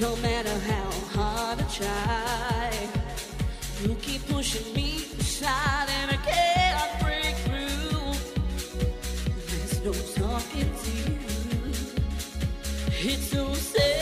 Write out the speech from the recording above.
no matter how hard I try. You keep pushing me aside, and I can't break through. There's no talking to you. It's so sad.